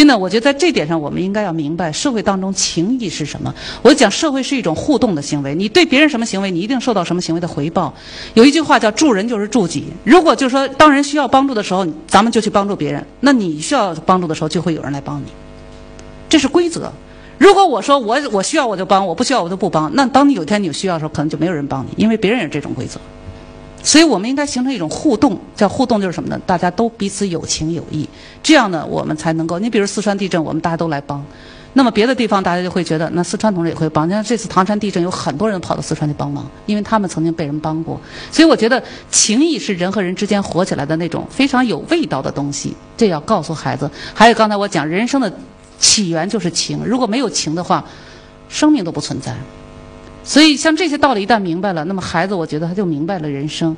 所以呢，我觉得在这点上，我们应该要明白社会当中情谊是什么。我讲社会是一种互动的行为，你对别人什么行为，你一定受到什么行为的回报。有一句话叫“助人就是助己”。如果就是说，当人需要帮助的时候，咱们就去帮助别人，那你需要帮助的时候，就会有人来帮你。这是规则。如果我说我我需要我就帮，我不需要我就不帮，那当你有一天你有需要的时候，可能就没有人帮你，因为别人也是这种规则。所以我们应该形成一种互动，叫互动就是什么呢？大家都彼此有情有义，这样呢，我们才能够。你比如四川地震，我们大家都来帮，那么别的地方大家就会觉得，那四川同志也会帮。你看这次唐山地震，有很多人跑到四川去帮忙，因为他们曾经被人帮过。所以我觉得情谊是人和人之间活起来的那种非常有味道的东西，这要告诉孩子。还有刚才我讲，人生的起源就是情，如果没有情的话，生命都不存在。所以，像这些道理一旦明白了，那么孩子，我觉得他就明白了人生。